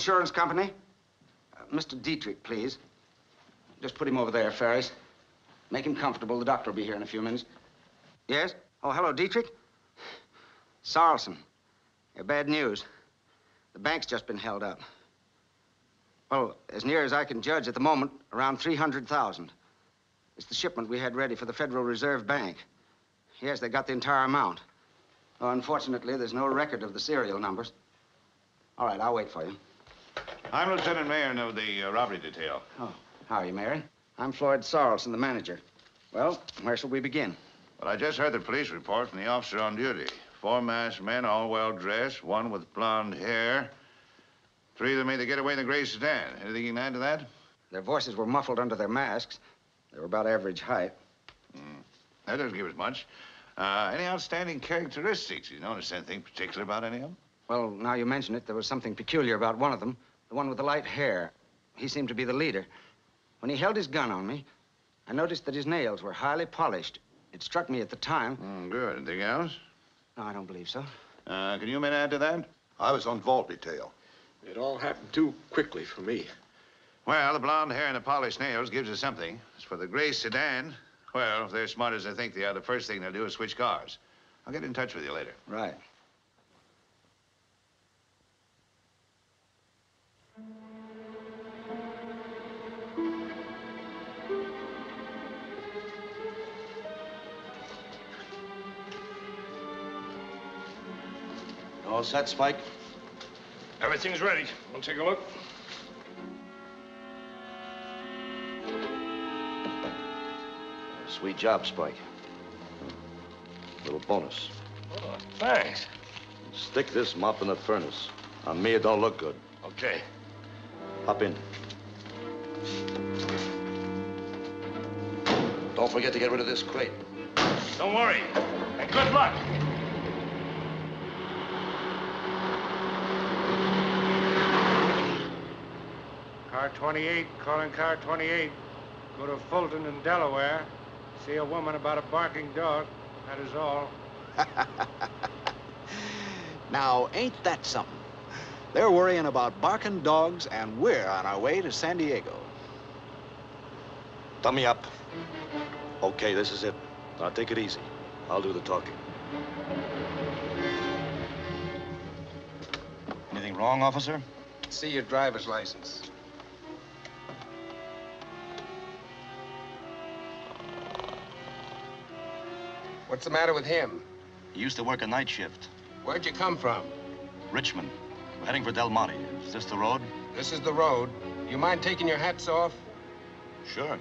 Insurance Company? Uh, Mr. Dietrich, please. Just put him over there, Ferris. Make him comfortable. The doctor will be here in a few minutes. Yes? Oh, hello, Dietrich. Sorrelson. Yeah, bad news. The bank's just been held up. Well, as near as I can judge at the moment, around 300,000. It's the shipment we had ready for the Federal Reserve Bank. Yes, they got the entire amount. Oh, unfortunately, there's no record of the serial numbers. All right, I'll wait for you. I'm Lieutenant Mayor of the uh, robbery detail. Oh, how are you, Mary? I'm Floyd Sorrelson, the manager. Well, where shall we begin? Well, I just heard the police report from the officer on duty. Four masked men, all well dressed, one with blonde hair. Three of them made the getaway in the gray sedan. Anything you can add to that? Their voices were muffled under their masks. They were about average height. That doesn't give us much. Uh, any outstanding characteristics? You notice anything particular about any of them? Well, now you mention it, there was something peculiar about one of them. The one with the light hair. He seemed to be the leader. When he held his gun on me, I noticed that his nails were highly polished. It struck me at the time. Mm, good. Anything else? No, I don't believe so. Uh, can you men add to that? I was on vault detail. It all happened too quickly for me. Well, the blonde hair and the polished nails gives us something. As for the gray sedan, well, if they're smart as I think they are, the first thing they'll do is switch cars. I'll get in touch with you later. Right. All set, Spike? Everything's ready. We'll take a look? Sweet job, Spike. Little bonus. Oh, thanks. Stick this mop in the furnace. On me, it don't look good. Okay. Hop in. Don't forget to get rid of this crate. Don't worry. And good luck. Car 28, calling car 28. Go to Fulton in Delaware. See a woman about a barking dog. That is all. Now, ain't that something? They're worrying about barking dogs, and we're on our way to San Diego. Dummy up. Okay, this is it. Now take it easy. I'll do the talking. Anything wrong, officer? See your driver's license. What's the matter with him? He used to work a night shift. Where'd you come from? Richmond. We're heading for Del Monte. Is this the road? This is the road. You mind taking your hats off? Sure.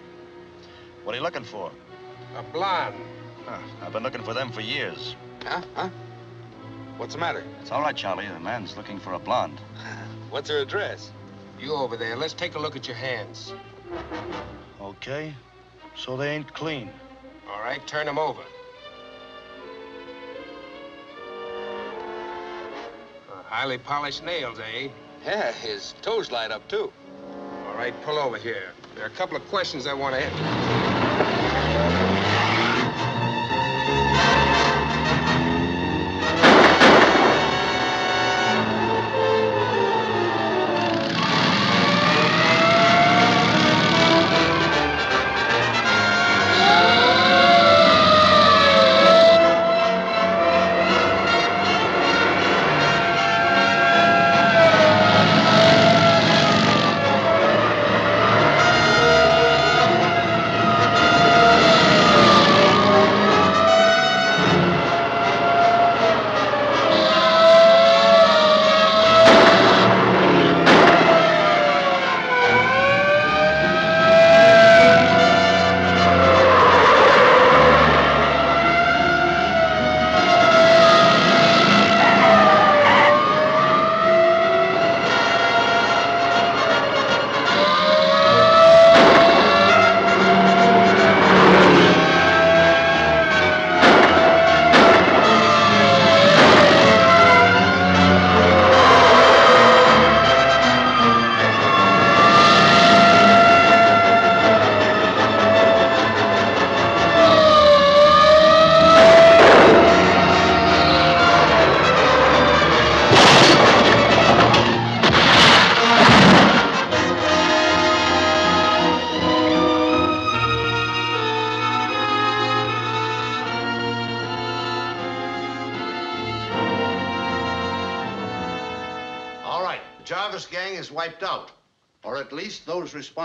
What are you looking for? A blonde. Huh, I've been looking for them for years. Huh? Huh? What's the matter? It's all right, Charlie. The man's looking for a blonde. What's her address? You over there. Let's take a look at your hands. Okay. So they ain't clean. All right, turn them over. Highly polished nails, eh? Yeah, his toes light up, too. All right, pull over here. There are a couple of questions I want to ask.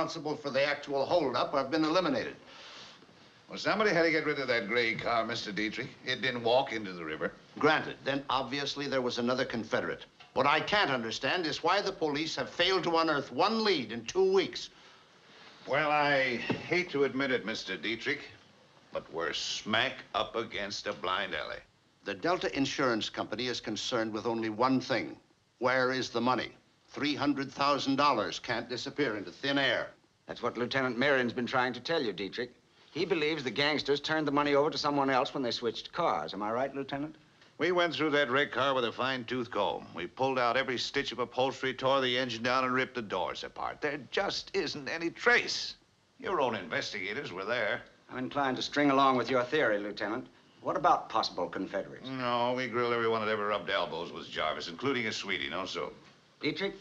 Responsible for the actual holdup have been eliminated. Well, somebody had to get rid of that gray car, Mr. Dietrich. It didn't walk into the river. Granted, then obviously there was another Confederate. What I can't understand is why the police have failed to unearth one lead in two weeks. Well, I hate to admit it, Mr. Dietrich, but we're smack up against a blind alley. The Delta Insurance Company is concerned with only one thing. Where is the money? $300,000 can't disappear into thin air. That's what Lieutenant Marion's been trying to tell you, Dietrich. He believes the gangsters turned the money over to someone else when they switched cars. Am I right, Lieutenant? We went through that wrecked car with a fine-tooth comb. We pulled out every stitch of upholstery, tore the engine down, and ripped the doors apart. There just isn't any trace. Your own investigators were there. I'm inclined to string along with your theory, Lieutenant. What about possible Confederates? No, we grilled everyone that ever rubbed elbows with Jarvis, including his sweetie, no so. Dietrich,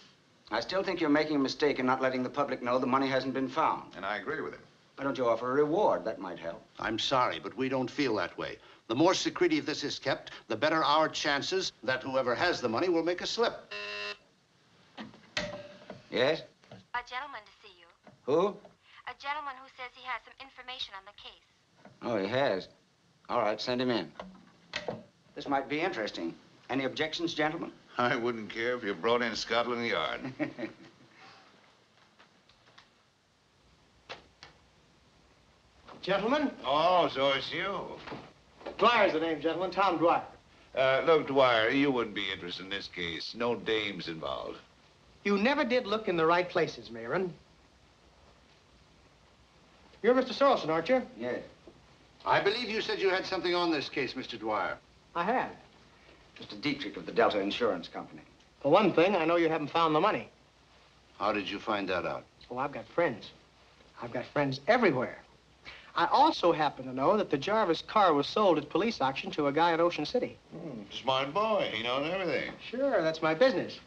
I still think you're making a mistake in not letting the public know the money hasn't been found. And I agree with him. Why don't you offer a reward? That might help. I'm sorry, but we don't feel that way. The more secretive this is kept, the better our chances that whoever has the money will make a slip. Yes? A gentleman to see you. Who? A gentleman who says he has some information on the case. Oh, he has. All right, send him in. This might be interesting. Any objections, gentlemen? I wouldn't care if you brought in Scotland Yard. Gentlemen, oh, so it's you. Dwyer's the name, gentlemen. Tom Dwyer. Uh, look, Dwyer, you wouldn't be interested in this case. No dames involved. You never did look in the right places, Marin. You're Mr. Sorrelson, aren't you? Yes. I believe you said you had something on this case, Mr. Dwyer. I have. Mr. Dietrich of the Delta Insurance Company. For one thing, I know you haven't found the money. How did you find that out? Oh, I've got friends. I've got friends everywhere. I also happen to know that the Jarvis car was sold at police auction to a guy at Ocean City. Hmm, smart boy. He knows everything. Sure, that's my business.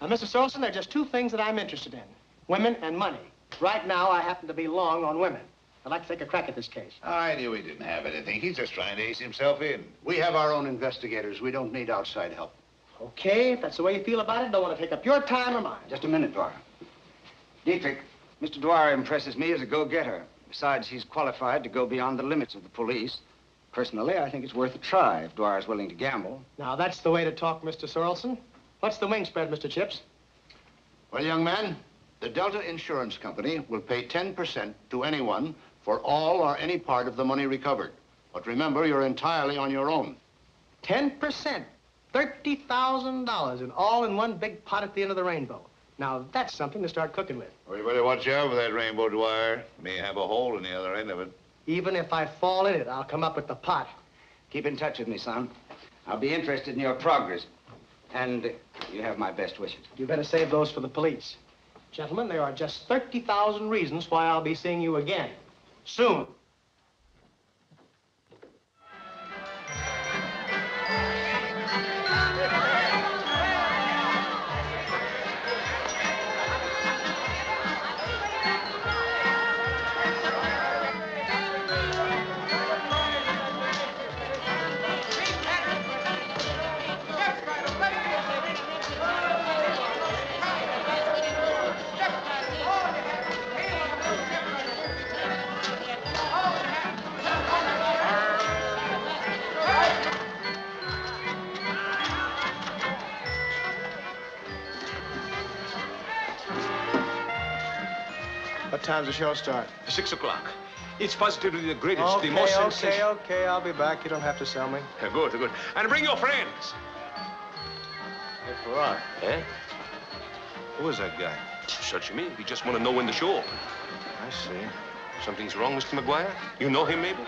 Now, Mr. Sorrelson, there are just two things that I'm interested in. Women and money. Right now, I happen to be long on women. I'd like to take a crack at this case. I knew he didn't have anything. He's just trying to ace himself in. We have our own investigators. We don't need outside help. Okay, if that's the way you feel about it, don't want to take up your time or mine. Just a minute, Dwyer. Dietrich, Mr. Dwyer impresses me as a go-getter. Besides, he's qualified to go beyond the limits of the police. Personally, I think it's worth a try if Dwyer's willing to gamble. Now, that's the way to talk, Mr. Sorrelson. What's the wing spread, Mr. Chips? Well, young man, the Delta Insurance Company will pay 10% to anyone for all or any part of the money recovered. But remember, you're entirely on your own. 10%. $30,000 and all in one big pot at the end of the rainbow. Now, that's something to start cooking with. Well, you better watch out for that rainbow, Dwyer. May have a hole in the other end of it. Even if I fall in it, I'll come up with the pot. Keep in touch with me, son. I'll be interested in your progress. And you have my best wishes. You better save those for the police. Gentlemen, there are just 30,000 reasons why I'll be seeing you again. Soon. Time's the show start? Six o'clock. It's positively the greatest, Okay, the most okay, sensational. okay. I'll be back. You don't have to sell me. Uh, Good, good. And bring your friends. Hey, Farrar. Eh? Who is that guy? Search me. We just want to know when the show opens. I see. Something's wrong, Mr. McGuire? You know him, maybe?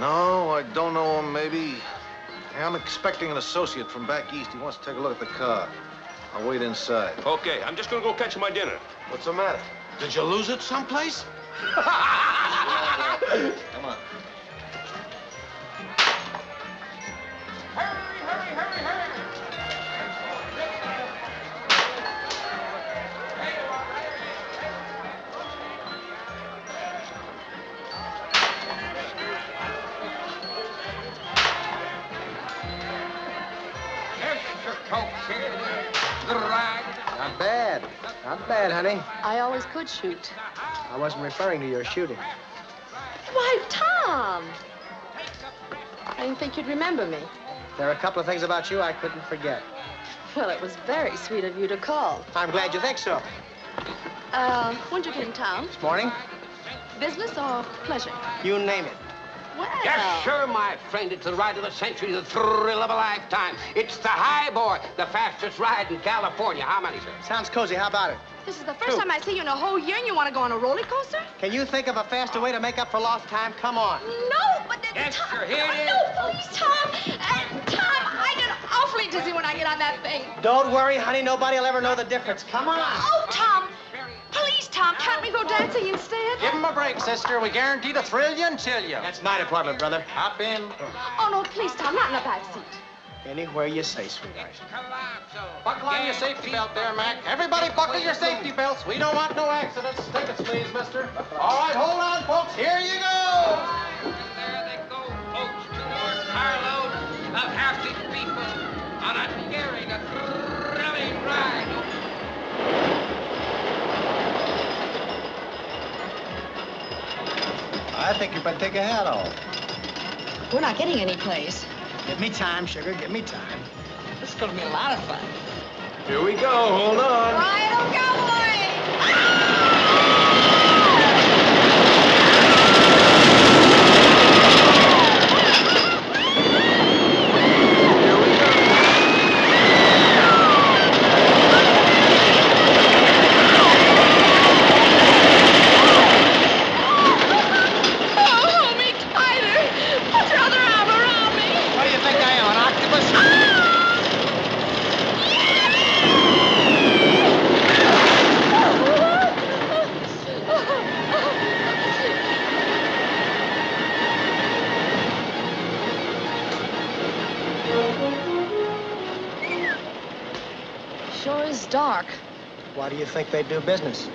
No, I don't know him, maybe. Hey, I'm expecting an associate from back east. He wants to take a look at the car. I'll wait inside. Okay, I'm just going to go catch my dinner. What's the matter? Did you lose it someplace? Come on. Bad, honey. I always could shoot. I wasn't referring to your shooting. Why, Tom! I didn't think you'd remember me. There are a couple of things about you I couldn't forget. Well, it was very sweet of you to call. I'm glad you think so. Uh, when'd you get in town? This morning, Business or pleasure? you name it. Well, Yes, sure, my friend. It's the ride of the century, the thrill of a lifetime. It's the high boy, the fastest ride in California. How many, sir? Sounds cozy. How about it? this is the first time I see you in a whole year and you want to go on a roller coaster? Can you think of a faster way to make up for lost time? Come on. No, but then Yes, Tom, sir, here it No, please, Tom. Uh, Tom, I get awfully dizzy when I get on that thing. Don't worry, honey. Nobody will ever know the difference. Come on. Oh, go dancing instead? Give him a break, sister. We guarantee to thrill you and chill you. That's my department, brother. Hop in. Oh, no, please, Tom, not in the back seat. Anywhere you say, sweetheart. Buckle on your safety belt there, Mac. Everybody buckle your safety belts. We don't want no accidents. Tickets, please, mister. All right, hold on, folks. Here you go. There they go, folks. Two more carloads of happy I think you better take a hat off. We're not getting any place. Give me time, sugar. Give me time. This is going to be a lot of fun. Here we go. Hold on. Ride, cowboy! Oh, Why do you think they do business?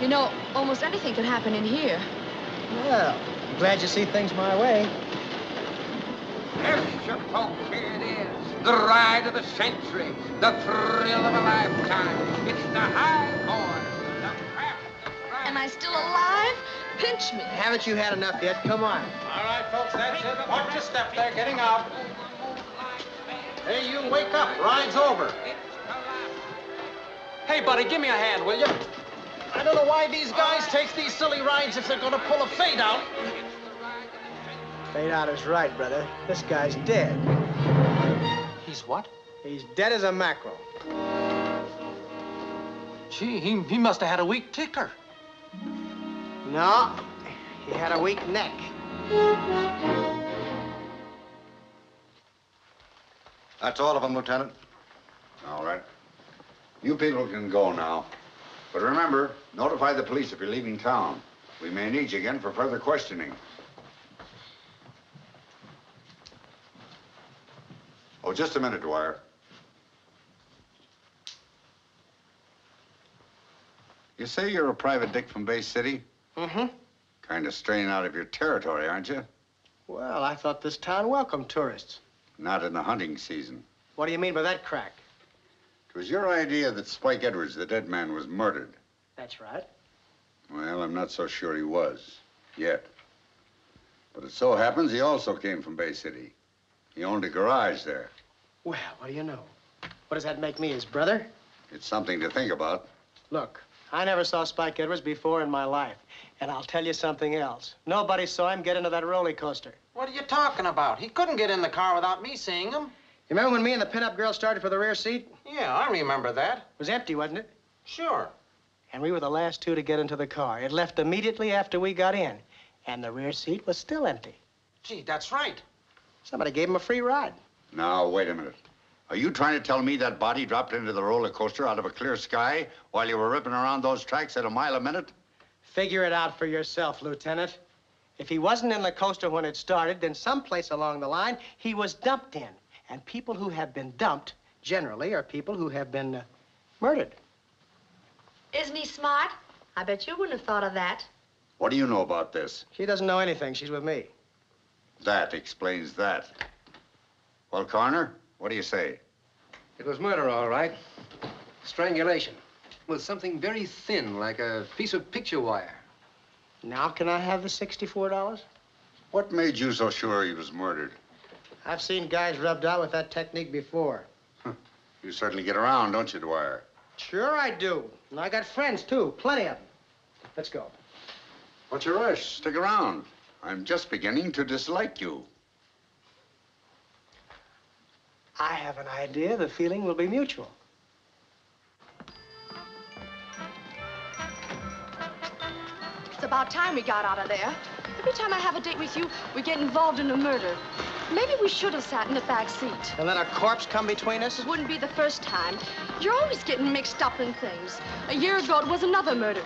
You know, almost anything could happen in here. Well, I'm glad you see things my way. Yes, sir, folks, here it is. The ride of the century, the thrill of a lifetime. It's the high boy, the fastest ride. Am I still alive? Pinch me. Haven't you had enough yet? Come on. All right, folks, that's it. Watch your step there, getting out. Hey, you wake up. Ride's over. Hey, buddy, give me a hand, will you? I don't know why these guys take these silly rides if they're gonna pull a fade out. Fade out is right, brother. This guy's dead. He's what? He's dead as a mackerel. Gee, he, he must have had a weak ticker. No, he had a weak neck. That's all of them, Lieutenant. All right. You people can go now. But remember, notify the police if you're leaving town. We may need you again for further questioning. Oh, just a minute, Dwyer. You say you're a private dick from Bay City? Mm-hmm. Kind of straying out of your territory, aren't you? Well, I thought this town welcomed tourists. Not in the hunting season. What do you mean by that crack? It was your idea that Spike Edwards, the dead man, was murdered. That's right. Well, I'm not so sure he was, yet. But it so happens he also came from Bay City. He owned a garage there. Well, what do you know? What does that make me, his brother? It's something to think about. Look, I never saw Spike Edwards before in my life. And I'll tell you something else. Nobody saw him get into that roller coaster. What are you talking about? He couldn't get in the car without me seeing him. You remember when me and the pinup girl started for the rear seat? Yeah, I remember that. It was empty, wasn't it? Sure. And we were the last two to get into the car. It left immediately after we got in. And the rear seat was still empty. Gee, that's right. Somebody gave him a free ride. Now, wait a minute. Are you trying to tell me that body dropped into the roller coaster out of a clear sky while you were ripping around those tracks at a mile a minute? Figure it out for yourself, Lieutenant. If he wasn't in the coaster when it started, then someplace along the line he was dumped in. And people who have been dumped generally are people who have been uh, murdered. Isn't he smart? I bet you wouldn't have thought of that. What do you know about this? She doesn't know anything. She's with me. That explains that. Well, Coroner, what do you say? It was murder, all right. Strangulation. with something very thin, like a piece of picture wire. Now can I have the $64? What made you so sure he was murdered? I've seen guys rubbed out with that technique before. You certainly get around, don't you, Dwyer? Sure I do. And I got friends, too. Plenty of them. Let's go. What's your rush? Stick around. I'm just beginning to dislike you. I have an idea the feeling will be mutual. It's about time we got out of there. Every time I have a date with you, we get involved in a murder. Maybe we should have sat in the back seat. And let a corpse come between us? It wouldn't be the first time. You're always getting mixed up in things. A year ago, it was another murder.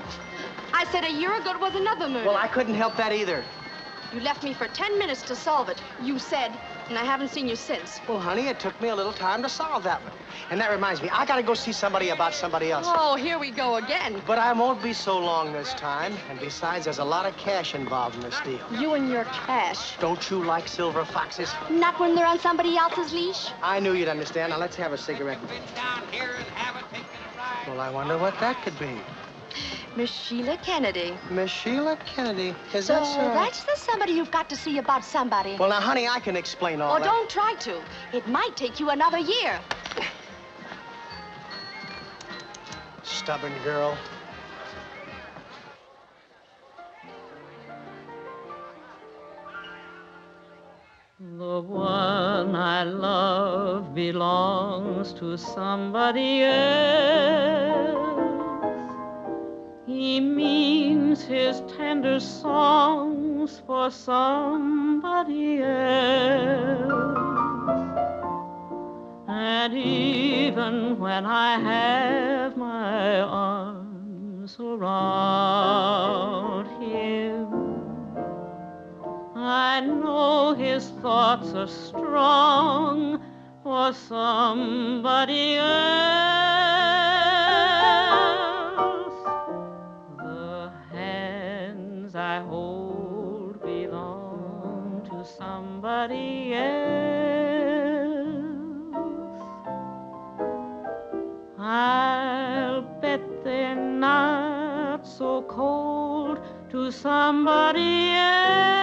I said a year ago, it was another murder. Well, I couldn't help that either. You left me for 10 minutes to solve it. You said, and I haven't seen you since. Well, honey, it took me a little time to solve that one. And that reminds me, I gotta go see somebody about somebody else. Oh, here we go again. But I won't be so long this time. And besides, there's a lot of cash involved in this deal. You and your cash. Don't you like silver foxes? Not when they're on somebody else's leash. I knew you'd understand. Now, let's have a cigarette. Down here and have a taken a ride. Well, I wonder what that could be. Miss Sheila Kennedy. Miss Sheila Kennedy. Is So that so? that's the somebody you've got to see about somebody. Well, now, honey, I can explain all Oh, that. don't try to. It might take you another year. Stubborn girl. The one I love belongs to somebody else. He means his tender songs for somebody else. And even when I have my arms around him, I know his thoughts are strong for somebody else. Somebody else.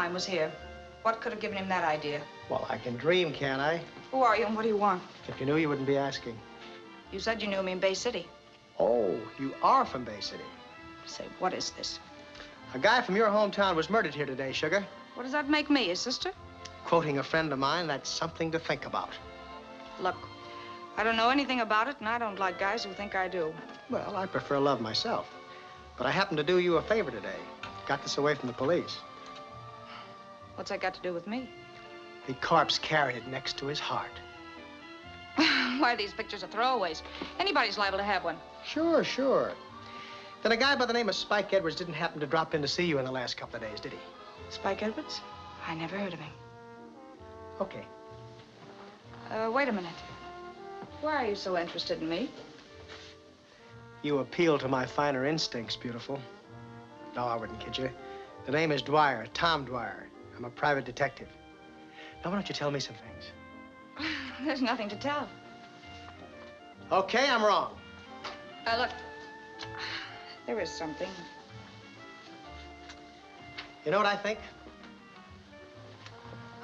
Mine was here. What could have given him that idea? Well, I can dream, can't I? Who are you and what do you want? If you knew, you wouldn't be asking. You said you knew me in Bay City. Oh, you are from Bay City. Say, what is this? A guy from your hometown was murdered here today, Sugar. What does that make me, his sister? Quoting a friend of mine, that's something to think about. Look, I don't know anything about it, and I don't like guys who think I do. Well, I prefer love myself. But I happened to do you a favor today. Got this away from the police. What's that got to do with me? The corpse carried it next to his heart. Why, are these pictures are throwaways. Anybody's liable to have one. Sure, sure. Then a guy by the name of Spike Edwards didn't happen to drop in to see you in the last couple of days, did he? Spike Edwards? I never heard of him. Okay. Uh, wait a minute. Why are you so interested in me? You appeal to my finer instincts, beautiful. No, I wouldn't kid you. The name is Dwyer, Tom Dwyer. I'm a private detective. Now, why don't you tell me some things? There's nothing to tell. Okay, I'm wrong. Uh, look, there is something. You know what I think?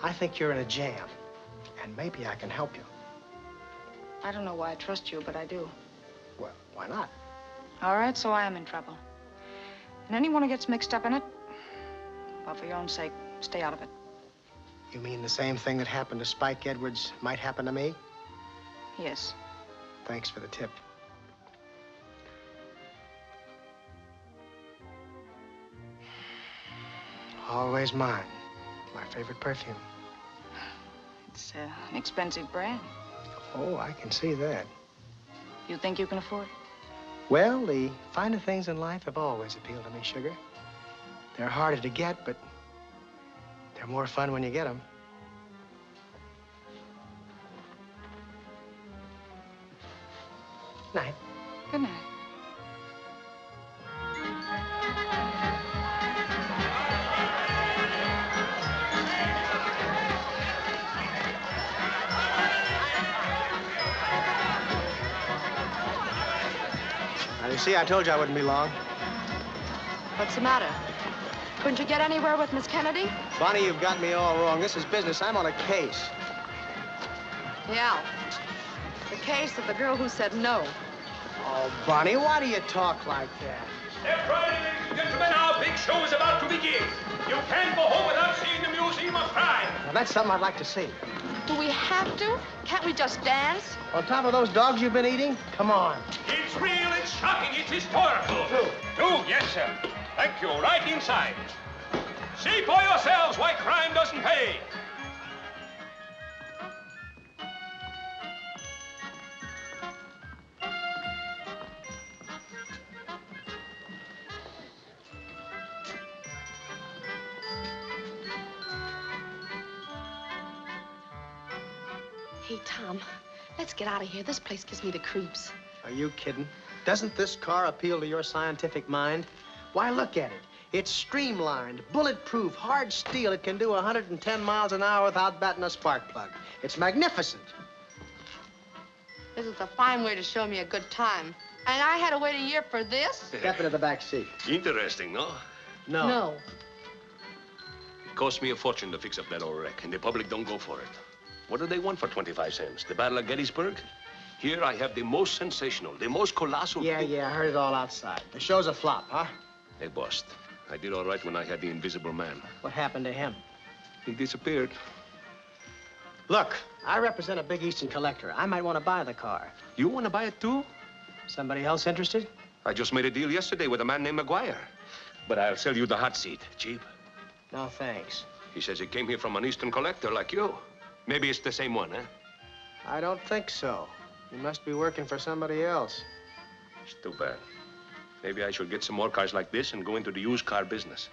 I think you're in a jam, and maybe I can help you. I don't know why I trust you, but I do. Well, why not? All right, so I am in trouble. And anyone who gets mixed up in it, well, for your own sake, stay out of it. You mean the same thing that happened to Spike Edwards might happen to me? Yes. Thanks for the tip. Always mine. My favorite perfume. It's uh, an expensive brand. Oh, I can see that. You think you can afford it? Well, the finer things in life have always appealed to me, Sugar. They're harder to get, but they're more fun when you get them. Night. Good night. Now, you see, I told you I wouldn't be long. What's the matter? Couldn't you get anywhere with Miss Kennedy? Bonnie, you've got me all wrong. This is business. I'm on a case. Yeah. The case of the girl who said no. Oh, Bonnie, why do you talk like that? Step right in, ladies and gentlemen. Our big show is about to begin. You can't go home without seeing the Museum of Crime. Now, that's something I'd like to see. Do we have to? Can't we just dance? On top of those dogs you've been eating? Come on. It's real, it's shocking, it's historical. Two. Two, yes, sir. Thank you. Right inside. See for yourselves why crime doesn't pay. Hey, Tom, let's get out of here. This place gives me the creeps. Are you kidding? Doesn't this car appeal to your scientific mind? Why, look at it. It's streamlined, bulletproof, hard steel. It can do 110 miles an hour without batting a spark plug. It's magnificent. This is a fine way to show me a good time. And I had to wait a year for this? Step into the back seat. Interesting, no? No. No. It cost me a fortune to fix up that old wreck, and the public don't go for it. What do they want for 25 cents? The Battle of Gettysburg? Here I have the most sensational, the most colossal... Yeah, yeah, I heard it all outside. The show's a flop, huh? They bust. I did all right when I had the invisible man. What happened to him? He disappeared. Look, I represent a big Eastern collector. I might want to buy the car. You want to buy it too? Somebody else interested? I just made a deal yesterday with a man named McGuire. But I'll sell you the hot seat, cheap. No, thanks. He says he came here from an Eastern collector like you. Maybe it's the same one, huh? I don't think so. You must be working for somebody else. It's too bad. Maybe I should get some more cars like this and go into the used car business.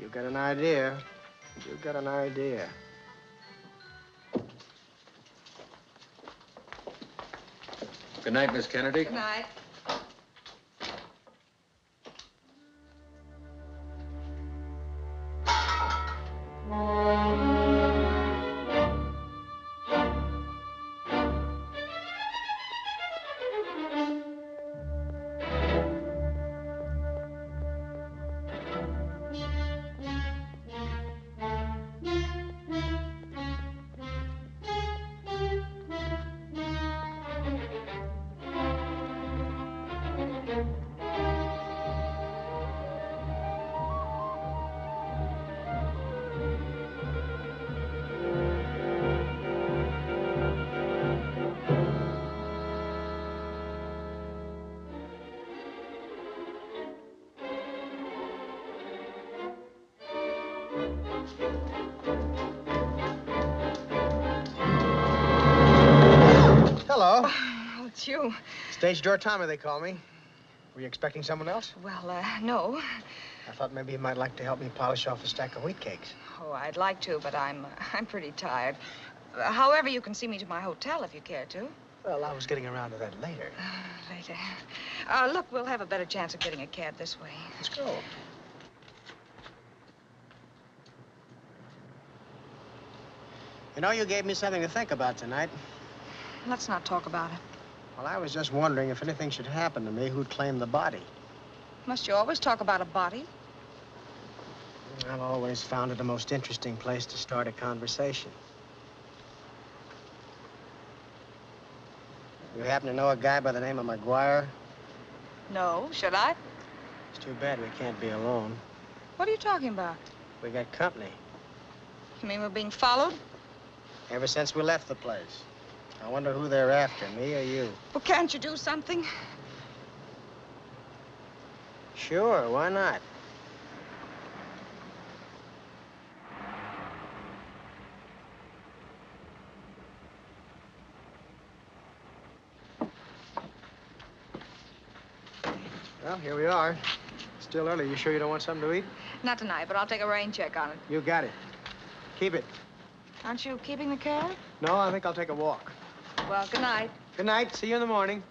You've got an idea. You've got an idea. Good night, Miss Kennedy. Good night. Stage door Tommy, they call me. Were you expecting someone else? Well, uh, no. I thought maybe you might like to help me polish off a stack of wheat cakes. Oh, I'd like to, but I'm uh, I'm pretty tired. Uh, however, you can see me to my hotel if you care to. Well, I was getting around to that later. Later. Uh, look, we'll have a better chance of getting a cab this way. Let's go. You know, you gave me something to think about tonight. Let's not talk about it. Well, I was just wondering if anything should happen to me, who'd claim the body? Must you always talk about a body? I've always found it the most interesting place to start a conversation. You happen to know a guy by the name of McGuire? No, should I? It's too bad we can't be alone. What are you talking about? We got company. You mean we're being followed? Ever since we left the place. I wonder who they're after, me or you. Well, can't you do something? Sure, why not? Well, here we are. Still early. You sure you don't want something to eat? Not tonight, but I'll take a rain check on it. You got it. Keep it. Aren't you keeping the car? No, I think I'll take a walk. Well, good night. Good night. See you in the morning.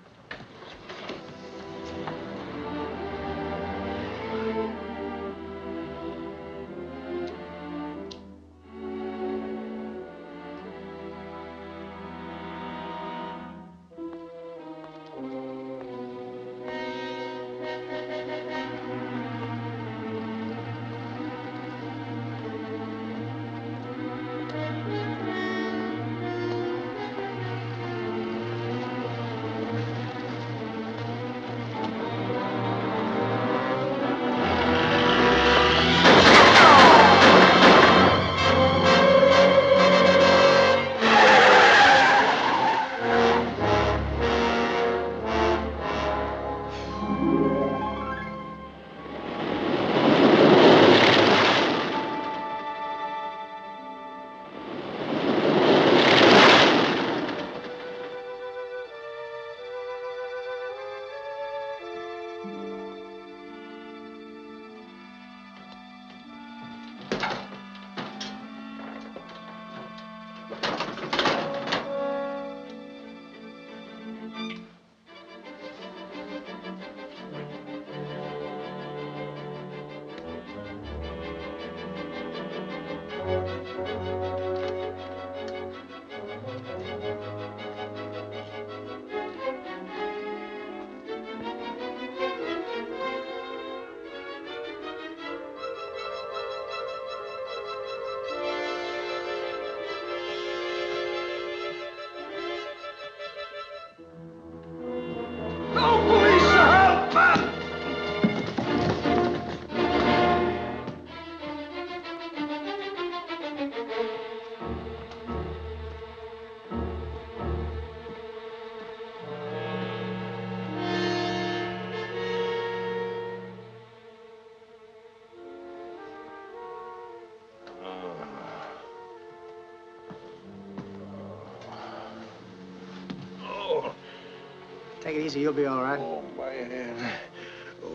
Easy. You'll be all right. oh, my hand.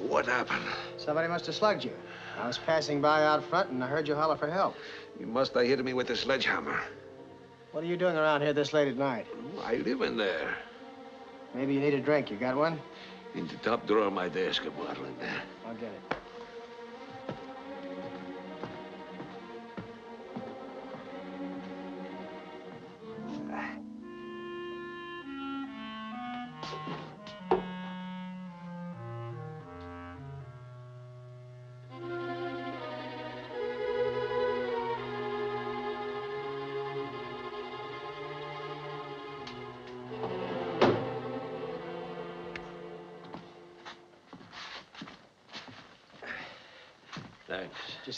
What happened? Somebody must have slugged you. I was passing by out front, and I heard you holler for help. You must have hit me with a sledgehammer. What are you doing around here this late at night? I live in there. Maybe you need a drink. You got one? In the top drawer of my desk, a bottle in there. I'll get it.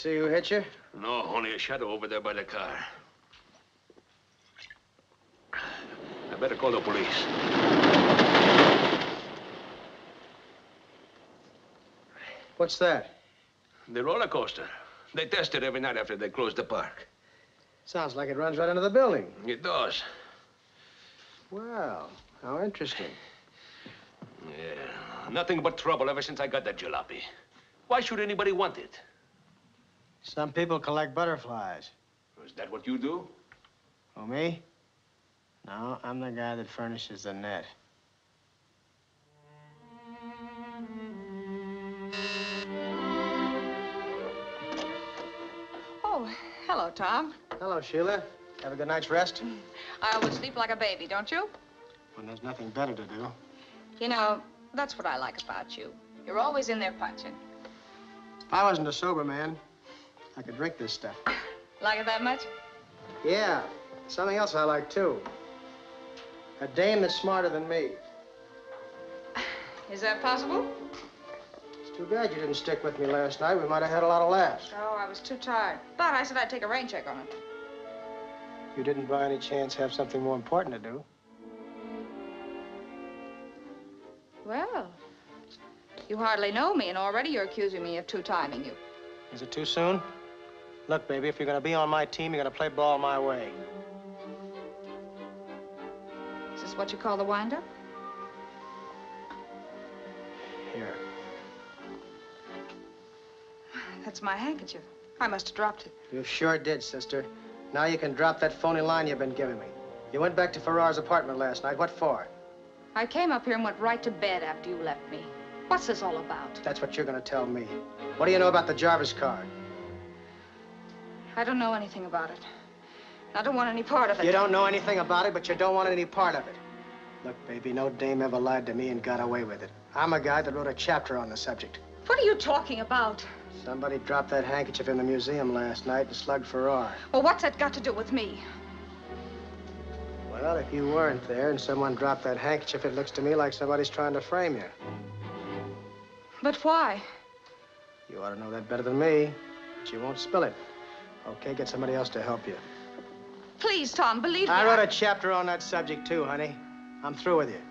See who hit you? No, only a shadow over there by the car. I better call the police. What's that? The roller coaster. They test it every night after they close the park. Sounds like it runs right into the building. It does. Well, how interesting. Yeah, nothing but trouble ever since I got that jalopy. Why should anybody want it? Some people collect butterflies. Is that what you do? Oh, me? No, I'm the guy that furnishes the net. Oh, hello, Tom. Hello, Sheila. Have a good night's rest? I always sleep like a baby, don't you? When there's nothing better to do. You know, that's what I like about you. You're always in there punching. If I wasn't a sober man, I could drink this stuff. Like it that much? Yeah, something else I like, too. A dame that's smarter than me. Is that possible? It's too bad you didn't stick with me last night. We might have had a lot of laughs. Oh, I was too tired. But I said I'd take a rain check on it. You didn't by any chance have something more important to do. Well, you hardly know me, and already you're accusing me of two-timing you. Is it too soon? Look, baby, if you're going to be on my team, you're going to play ball my way. Is this what you call the wind-up? Here. That's my handkerchief. I must have dropped it. You sure did, sister. Now you can drop that phony line you've been giving me. You went back to Farrar's apartment last night. What for? I came up here and went right to bed after you left me. What's this all about? That's what you're going to tell me. What do you know about the Jarvis card? I don't know anything about it. I don't want any part of it. You don't know anything about it, but you don't want any part of it. Look, baby, no dame ever lied to me and got away with it. I'm a guy that wrote a chapter on the subject. What are you talking about? Somebody dropped that handkerchief in the museum last night and slugged Farrar. Well, what's that got to do with me? Well, if you weren't there and someone dropped that handkerchief, it looks to me like somebody's trying to frame you. But why? You ought to know that better than me, but you won't spill it. Okay, get somebody else to help you. Please, Tom, believe me. I wrote a chapter on that subject, too, honey. I'm through with you.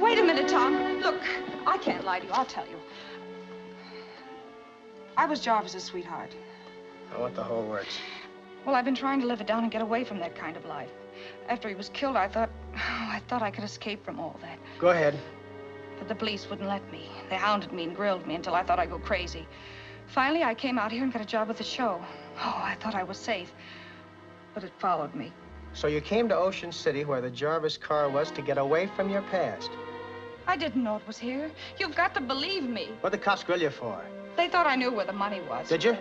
Wait a minute, Tom. Look, I can't lie to you. I'll tell you. I was Jarvis's sweetheart. I want the whole works. Well, I've been trying to live it down and get away from that kind of life. After he was killed, I thought, oh, I thought I could escape from all that. Go ahead. But the police wouldn't let me. They hounded me and grilled me until I thought I'd go crazy. Finally, I came out here and got a job with the show. Oh, I thought I was safe. But it followed me. So you came to Ocean City, where the Jarvis car was, to get away from your past. I didn't know it was here. You've got to believe me. What'd the cops grill you for? They thought I knew where the money was. Did you?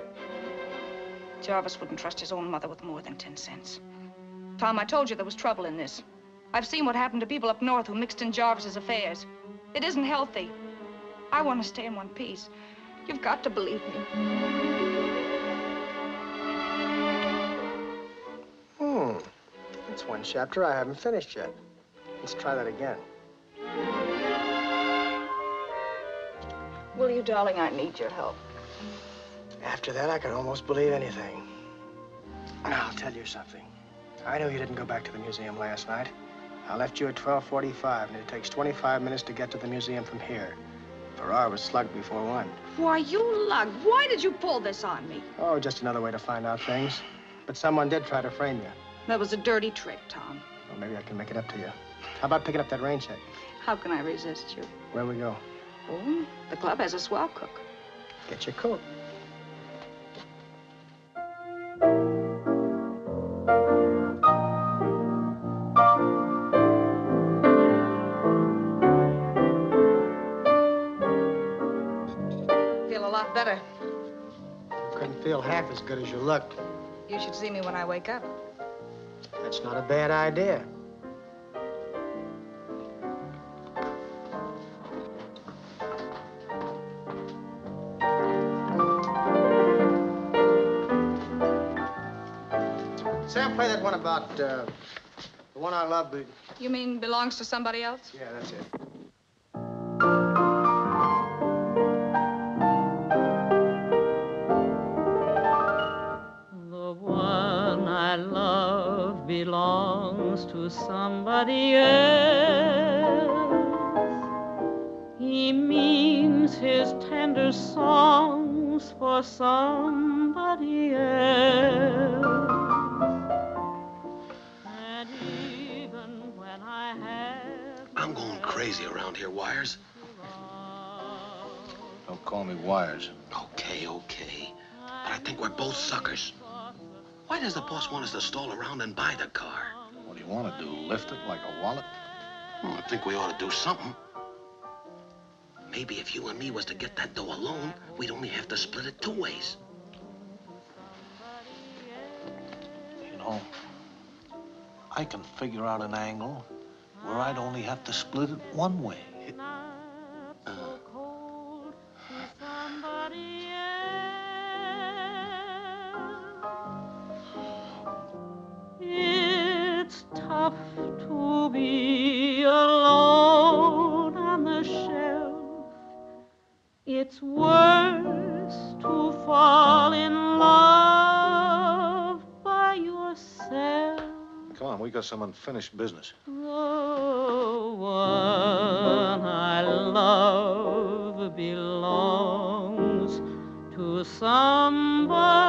Jarvis wouldn't trust his own mother with more than 10 cents. Tom, I told you there was trouble in this. I've seen what happened to people up north who mixed in Jarvis's affairs. It isn't healthy. I want to stay in one piece. You've got to believe me. Hmm. That's one chapter I haven't finished yet. Let's try that again. Will you, darling? I need your help. After that, I could almost believe anything. Now, I'll tell you something. I knew you didn't go back to the museum last night. I left you at 1245, and it takes 25 minutes to get to the museum from here. Farrar was slugged before one. Why, you lug. Why did you pull this on me? Oh, just another way to find out things. But someone did try to frame you. That was a dirty trick, Tom. Well, maybe I can make it up to you. How about picking up that rain check? How can I resist you? Where we go? Oh, the club has a swell cook. Get your coat. As good as you looked. You should see me when I wake up. That's not a bad idea. Sam, play that one about uh, the one I love. You mean belongs to somebody else? Yeah, that's it. Belongs to somebody else. He means his tender songs for somebody else. And even when I have I'm going crazy around here, Wires. Don't call me Wires. Okay, okay. But I think we're both suckers. Why does the boss want us to stall around and buy the car? What do you want to do? Lift it like a wallet? Well, I think we ought to do something. Maybe if you and me was to get that dough alone, we'd only have to split it two ways. You know, I can figure out an angle where I'd only have to split it one way. Some unfinished business. The one I love belongs to somebody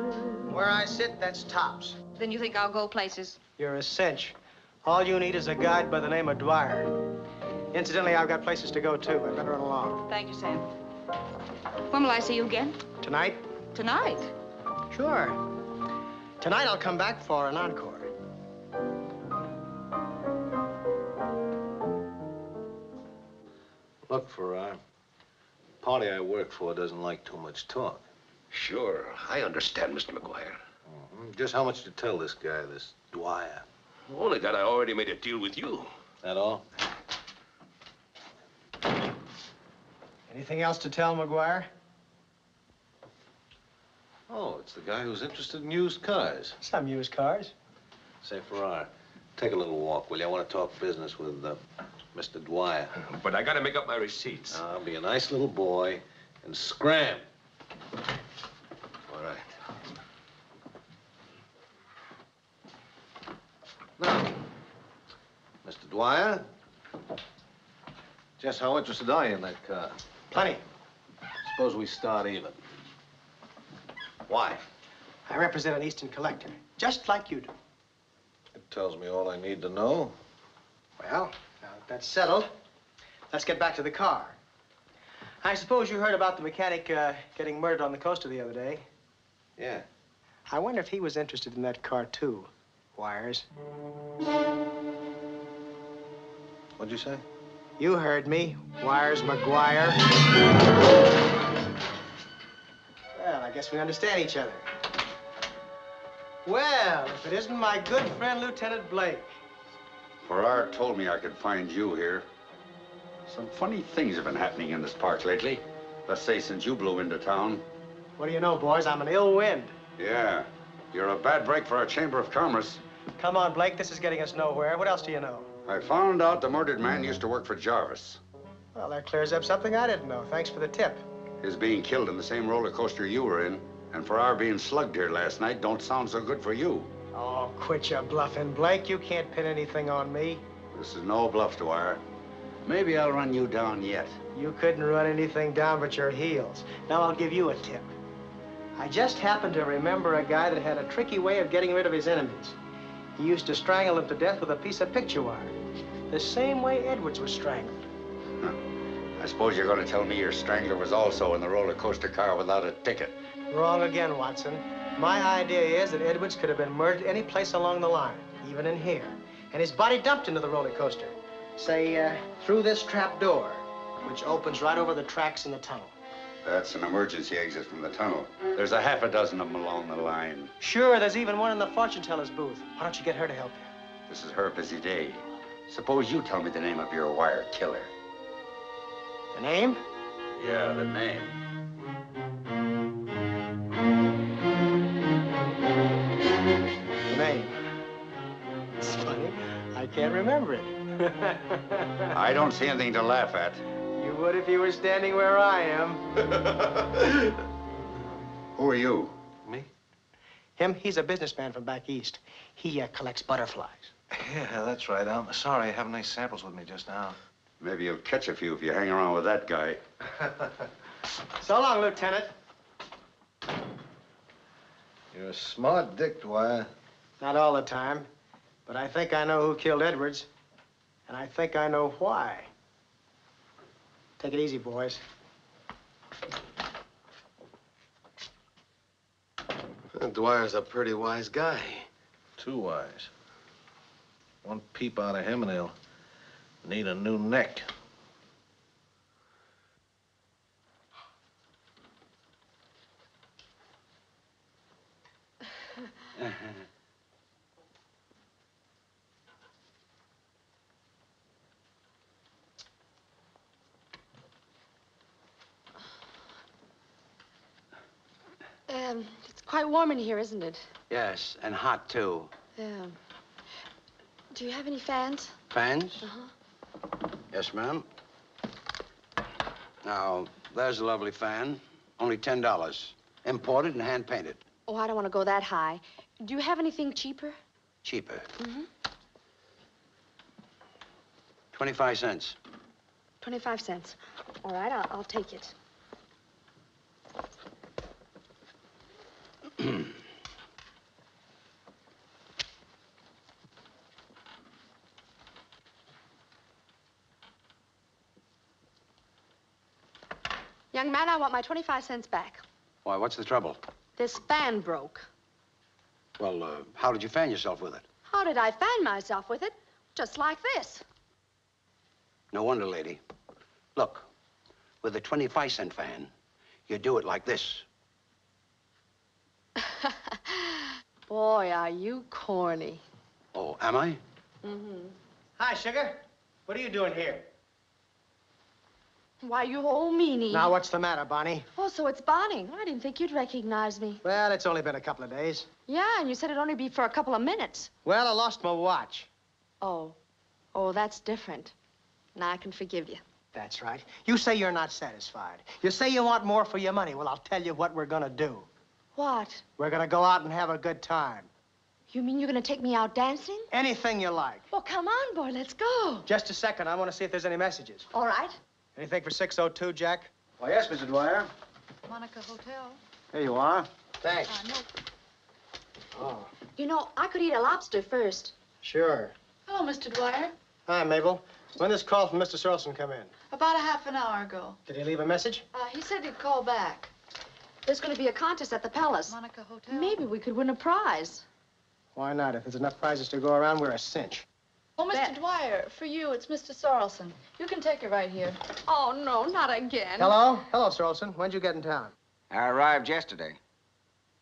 Else. Where I sit, that's tops. Then you think I'll go places? You're a cinch. All you need is a guide by the name of Dwyer. Incidentally, I've got places to go, too. I better run along. Thank you, Sam. When will I see you again? Tonight? Tonight? Sure. Tonight I'll come back for an encore. Look, Farrar, party I work for doesn't like too much talk. Sure, I understand, Mr. McGuire. Mhm. Just how much to tell this guy, this Dwyer? Only that I already made a deal with you. That all? Anything else to tell, McGuire? Oh, it's the guy who's interested in used cars. Some used cars. Say, Farrar, take a little walk, will you? I want to talk business with uh, Mr. Dwyer. But I gotta make up my receipts. I'll be a nice little boy and scram. All right. Now, Mr. Dwyer, just how interested are you in that car? Plenty. Suppose we start even. Why? I represent an Eastern collector, just like you do. It tells me all I need to know. Well, now that that's settled, let's get back to the car. I suppose you heard about the mechanic uh, getting murdered on the coaster the other day. Yeah. I wonder if he was interested in that car, too. Wires. What'd you say? You heard me. Wires McGuire. Guess we understand each other. Well, if it isn't my good friend, Lieutenant Blake. Farrar told me I could find you here. Some funny things have been happening in this park lately. Let's say since you blew into town. What do you know, boys? I'm an ill wind. Yeah. You're a bad break for our Chamber of Commerce. Come on, Blake. This is getting us nowhere. What else do you know? I found out the murdered man used to work for Jarvis. Well, that clears up something I didn't know. Thanks for the tip. His being killed in the same roller coaster you were in, and for our being slugged here last night don't sound so good for you. Oh, quit your bluffing, Blake. You can't pin anything on me. This is no bluff, Dwyer. Maybe I'll run you down yet. You couldn't run anything down but your heels. Now I'll give you a tip. I just happened to remember a guy that had a tricky way of getting rid of his enemies. He used to strangle them to death with a piece of picture wire. The same way Edwards was strangled. I suppose you're going to tell me your strangler was also in the roller coaster car without a ticket. Wrong again, Watson. My idea is that Edwards could have been murdered any place along the line, even in here, and his body dumped into the roller coaster. Say, uh, through this trap door, which opens right over the tracks in the tunnel. That's an emergency exit from the tunnel. There's a half a dozen of them along the line. Sure, there's even one in the fortune teller's booth. Why don't you get her to help you? This is her busy day. Suppose you tell me the name of your wire killer. The name? Yeah, the name. The name. It's funny. I can't remember it. I don't see anything to laugh at. You would if you were standing where I am. Who are you? Me? Him, he's a businessman from back east. He uh, collects butterflies. Yeah, that's right. I'm sorry I haven't any samples with me just now. Maybe you'll catch a few if you hang around with that guy. So long, Lieutenant. You're a smart dick, Dwyer. Not all the time, but I think I know who killed Edwards, and I think I know why. Take it easy, boys. Dwyer's a pretty wise guy. Too wise. One peep out of him and he'll need a new neck. Um, it's quite warm in here, isn't it? Yes, and hot, too. Yeah. Do you have any fans? Fans? Uh-huh. Yes, ma'am. Now, there's a lovely fan. Only $10. Imported and hand painted. Oh, I don't want to go that high. Do you have anything cheaper? Cheaper. Mm-hmm. 25 cents. 25 cents. All right, I'll, I'll take it. Young man, I want my 25 cents back. Why, what's the trouble? This fan broke. Well, uh, how did you fan yourself with it? How did I fan myself with it? Just like this. No wonder, lady. Look, with a 25 cent fan, you do it like this. Boy, are you corny. Oh, am I? Mm-hmm. Hi, Sugar. What are you doing here? Why, you old meanie. Now, what's the matter, Bonnie? Oh, so it's Bonnie. I didn't think you'd recognize me. Well, it's only been a couple of days. Yeah, and you said it'd only be for a couple of minutes. Well, I lost my watch. Oh. Oh, that's different. Now I can forgive you. That's right. You say you're not satisfied. You say you want more for your money. Well, I'll tell you what we're gonna do. What? We're gonna go out and have a good time. You mean you're gonna take me out dancing? Anything you like. Well, come on, boy, let's go. Just a second. I want to see if there's any messages. All right. Anything for 602, Jack? Why, yes, Mr. Dwyer. Monica Hotel. Here you are. Thanks. Uh, no. Oh, You know, I could eat a lobster first. sure. Hello, Mr. Dwyer. Hi, Mabel. When did this call from Mr. Sorrelson come in? About a half an hour ago. Did he leave a message? Uh, he said he'd call back. There's gonna be a contest at the palace. Monica Hotel. Maybe we could win a prize. Why not? If there's enough prizes to go around, we're a cinch. Oh, Mr. Bet. Dwyer, for you, it's Mr. Sorrelson. You can take it right here. Oh, no, not again. Hello? Hello, Sorrelson. When'd you get in town? I arrived yesterday.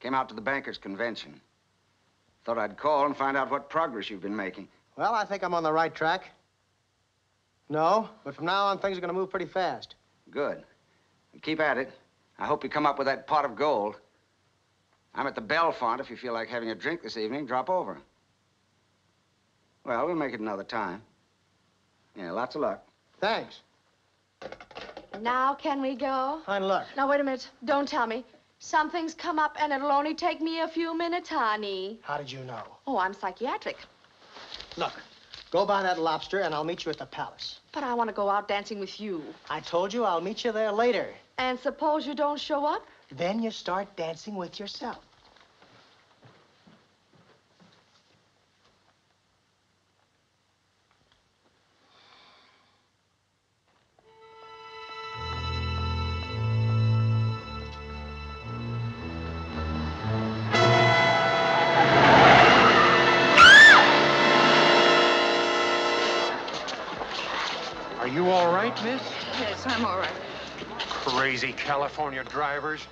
Came out to the bankers' convention. Thought I'd call and find out what progress you've been making. Well, I think I'm on the right track. No, but from now on, things are going to move pretty fast. Good. Keep at it. I hope you come up with that pot of gold. I'm at the Belfont. If you feel like having a drink this evening, drop over. Well, we'll make it another time. Yeah, lots of luck. Thanks. Now can we go? Fine luck. Now, wait a minute. Don't tell me. Something's come up and it'll only take me a few minutes, honey. How did you know? Oh, I'm psychiatric. Look, go buy that lobster and I'll meet you at the palace. But I want to go out dancing with you. I told you I'll meet you there later. And suppose you don't show up? Then you start dancing with yourself. Crazy California drivers.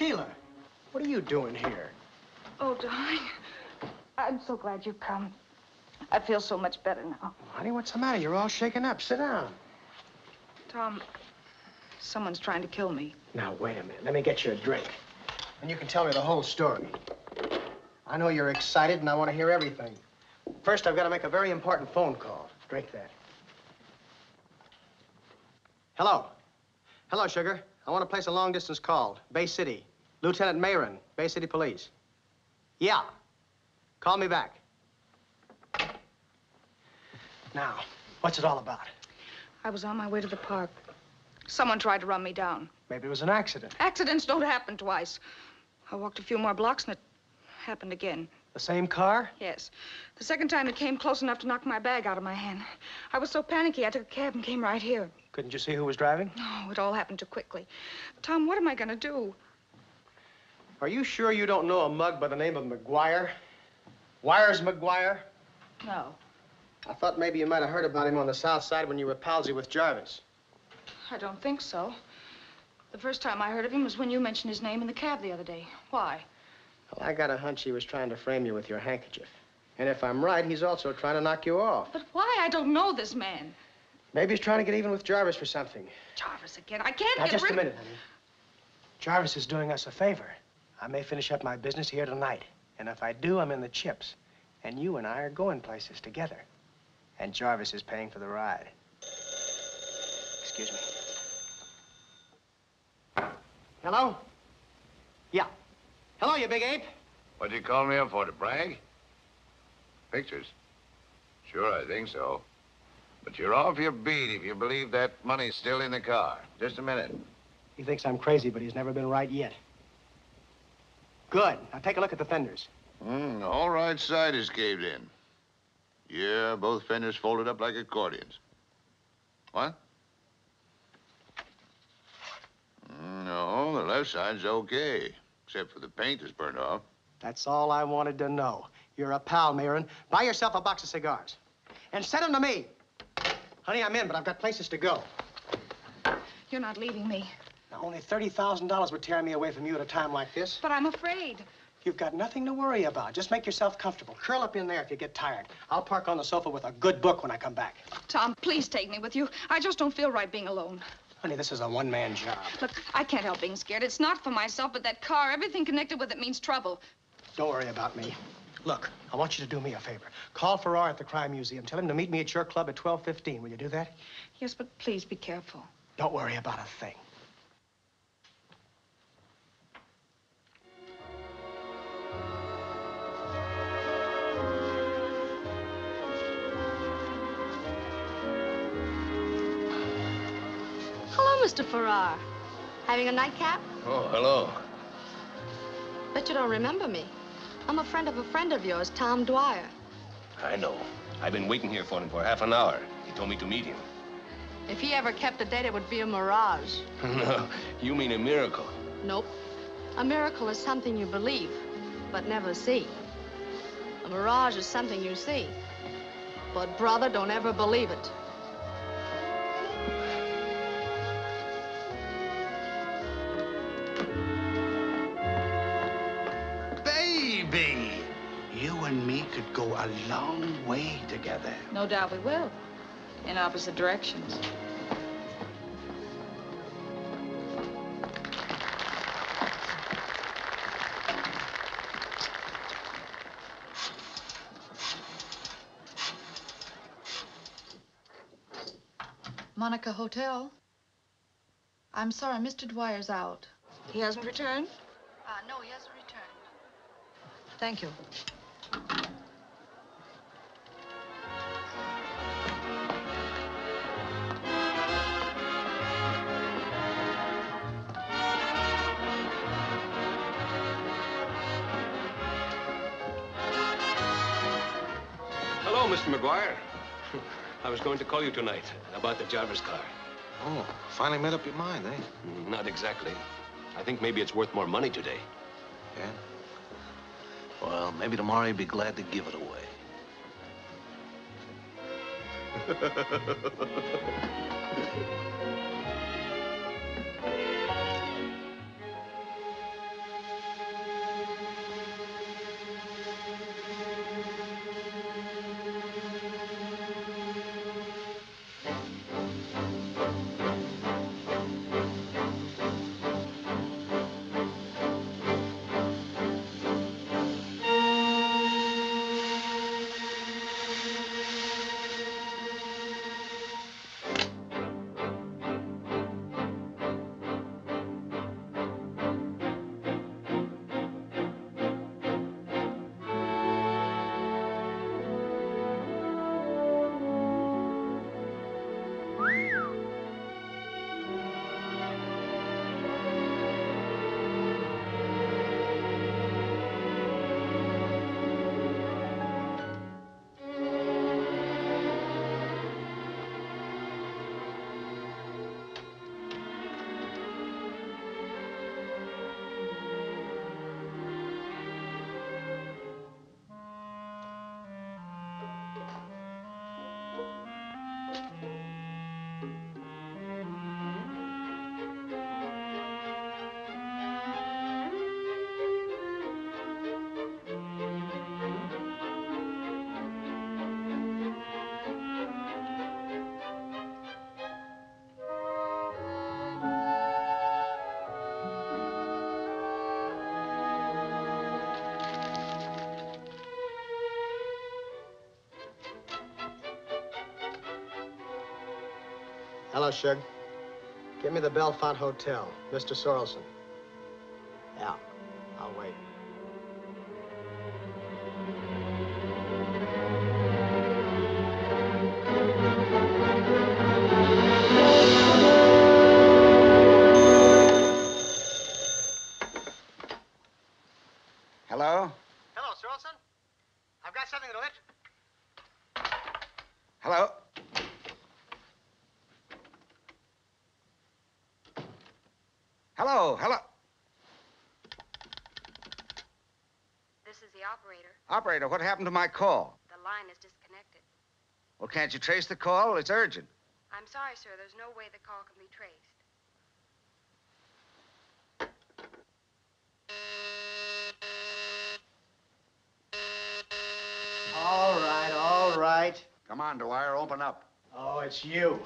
Sheila, what are you doing here? Oh, darling. I'm so glad you've come. I feel so much better now. Honey, what's the matter? You're all shaken up. Sit down. Tom, someone's trying to kill me. Now, wait a minute. Let me get you a drink. And you can tell me the whole story. I know you're excited, and I want to hear everything. First, I've got to make a very important phone call. Drink that. Hello. Hello, Sugar. I want to place a long-distance call. Bay City. Lieutenant Mayron, Bay City Police. Yeah. Call me back. Now, what's it all about? I was on my way to the park. Someone tried to run me down. Maybe it was an accident. Accidents don't happen twice. I walked a few more blocks and it happened again. The same car? Yes. The second time it came close enough to knock my bag out of my hand. I was so panicky, I took a cab and came right here. Couldn't you see who was driving? Oh, it all happened too quickly. Tom, what am I going to do? Are you sure you don't know a mug by the name of McGuire? Wires McGuire? No. I thought maybe you might have heard about him on the south side when you were palsy with Jarvis. I don't think so. The first time I heard of him was when you mentioned his name in the cab the other day. Why? Well, I got a hunch he was trying to frame you with your handkerchief. And if I'm right, he's also trying to knock you off. But why? I don't know this man. Maybe he's trying to get even with Jarvis for something. Jarvis again. I can't Now, get just rid a minute, honey. Jarvis is doing us a favor. I may finish up my business here tonight. And if I do, I'm in the chips. And you and I are going places together. And Jarvis is paying for the ride. Excuse me. Hello? Yeah. Hello, you big ape. What'd you call me up for, to brag? Pictures? Sure, I think so. But you're off your beat if you believe that money's still in the car. Just a minute. He thinks I'm crazy, but he's never been right yet. Good. Now take a look at the fenders. Hmm, all right side is caved in. Yeah, both fenders folded up like accordions. What? Mm, No, the left side's okay, except for the paint that's burned off. That's all I wanted to know. You're a pal, Mirren. Buy yourself a box of cigars. And send them to me. Honey, I'm in, but I've got places to go. You're not leaving me. Now, only $30,000 would tear me away from you at a time like this. But I'm afraid. You've got nothing to worry about. Just make yourself comfortable. Curl up in there if you get tired. I'll park on the sofa with a good book when I come back. Tom, please take me with you. I just don't feel right being alone. Honey, this is a one-man job. Look, I can't help being scared. It's not for myself, but that car, everything connected with it means trouble. Don't worry about me. Look, I want you to do me a favor. Call Farrar at the Crime Museum. Tell him to meet me at your club at 12.15. Will you do that? Yes, but please be careful. Don't worry about a thing. Mr. Farrar. Having a nightcap? Oh, hello. Bet you don't remember me. I'm a friend of a friend of yours, Tom Dwyer. I know. I've been waiting here for him for half an hour. He told me to meet him. If he ever kept a date, it would be a mirage. no, you mean a miracle. Nope. A miracle is something you believe, but never see. A mirage is something you see. But, brother, don't ever believe it. You and me could go a long way together. No doubt we will. In opposite directions. Monica Hotel. I'm sorry, Mr. Dwyer's out. He hasn't returned? Uh, no, he hasn't returned. Thank you. Mr. McGuire, I was going to call you tonight about the Jarvis car. Oh, finally made up your mind, eh? Mm, not exactly. I think maybe it's worth more money today. Yeah? Well, maybe tomorrow you'd be glad to give it away. Shug. Give me the Belfont Hotel. Mr. Sorrelson. Happened to my call? The line is disconnected. Well, can't you trace the call? It's urgent. I'm sorry, sir. There's no way the call can be traced. All right, all right. Come on, Dwyer, open up. Oh, it's you.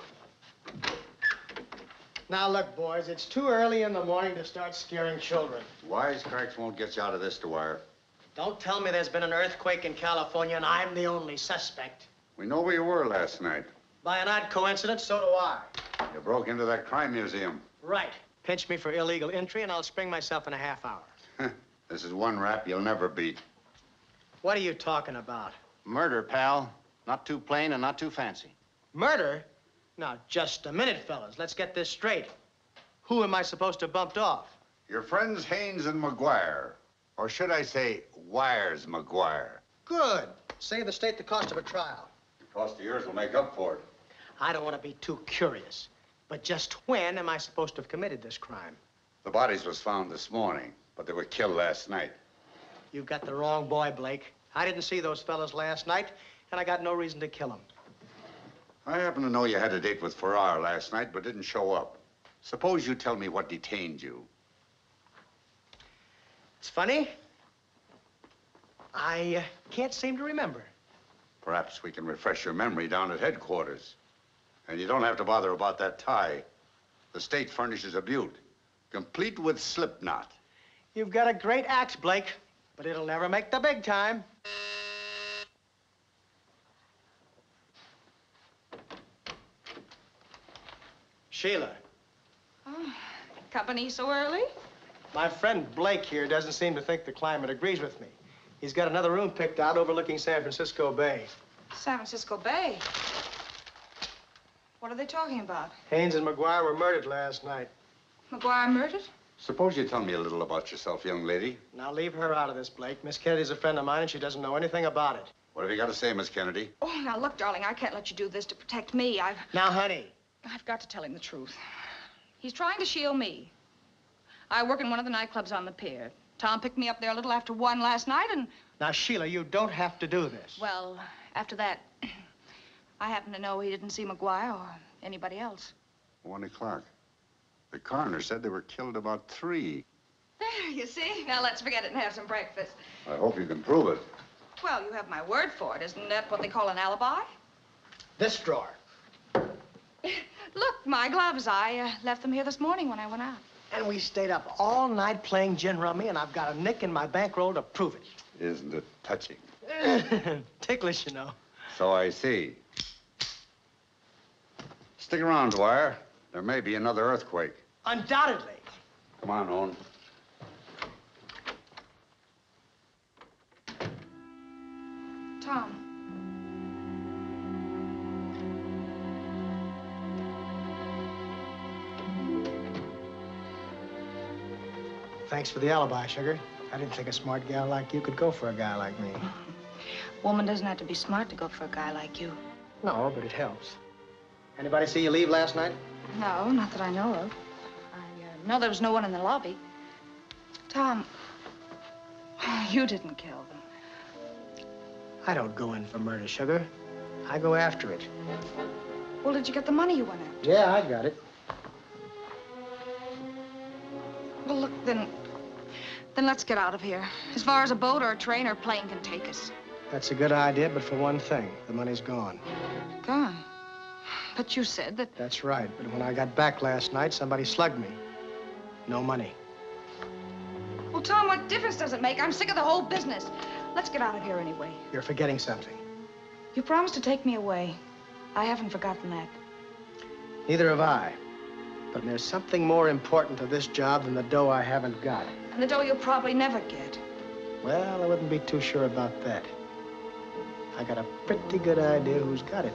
Now, look, boys, it's too early in the morning to start scaring children. Wisecracks won't get you out of this, Dwyer. Don't tell me there's been an earthquake in California and I'm the only suspect. We know where you were last night. By an odd coincidence, so do I. You broke into that crime museum. Right. Pinch me for illegal entry and I'll spring myself in a half hour. This is one rap you'll never beat. What are you talking about? Murder, pal. Not too plain and not too fancy. Murder? Now, just a minute, fellas. Let's get this straight. Who am I supposed to bumped off? Your friends Haynes and McGuire. Or should I say, Wires McGuire. Good. Save the state the cost of a trial. The cost of yours will make up for it. I don't want to be too curious. But just when am I supposed to have committed this crime? The bodies was found this morning, but they were killed last night. You've got the wrong boy, Blake. I didn't see those fellas last night, and I got no reason to kill them. I happen to know you had a date with Farrar last night, but didn't show up. Suppose you tell me what detained you. It's funny. I uh, can't seem to remember. Perhaps we can refresh your memory down at headquarters. And you don't have to bother about that tie. The state furnishes a butte, complete with slip knot. You've got a great axe, Blake, but it'll never make the big time. Sheila, Oh, company so early? My friend Blake here doesn't seem to think the climate agrees with me. He's got another room picked out overlooking San Francisco Bay. San Francisco Bay. What are they talking about? Haynes and McGuire were murdered last night. McGuire murdered? Suppose you tell me a little about yourself, young lady. Now leave her out of this, Blake. Miss Kennedy's a friend of mine, and she doesn't know anything about it. What have you got to say, Miss Kennedy? Oh, now look, darling, I can't let you do this to protect me. I've Now, honey, I've got to tell him the truth. He's trying to shield me. I work in one of the nightclubs on the pier. Tom picked me up there a little after one last night, and now, Sheila, you don't have to do this. well, after that, I happen to know he didn't see McGuire or anybody else. One o'clock. The coroner said they were killed about three. There, you see? Now let's forget it and have some breakfast. I hope you can prove it. Well, you have my word for it. Isn't that what they call an alibi? This drawer. Look, my gloves. I uh, left them here this morning when I went out. And we stayed up all night playing gin rummy, and I've got a nick in my bankroll to prove it. Isn't it touching? Ticklish, you know. So I see. Stick around, Dwyer. There may be another earthquake. Undoubtedly. Come on, Owen. Thanks for the alibi, Sugar. I didn't think a smart gal like you could go for a guy like me. Woman doesn't have to be smart to go for a guy like you. No, but it helps. Anybody see you leave last night? No, not that I know of. I uh, know there was no one in the lobby. Tom, you didn't kill them. I don't go in for murder, Sugar. I go after it. Well, did you get the money you went after? Yeah, I got it. Well, look, then, then let's get out of here. As far as a boat or a train or plane can take us. That's a good idea, but for one thing, the money's gone. Gone. But you said that. That's right, but when I got back last night, somebody slugged me. No money. Well, Tom, what difference does it make? I'm sick of the whole business. Let's get out of here anyway. You're forgetting something. You promised to take me away. I haven't forgotten that. Neither have I. But there's something more important to this job than the dough I haven't got. And the dough you'll probably never get. Well, I wouldn't be too sure about that. I got a pretty good idea who's got it.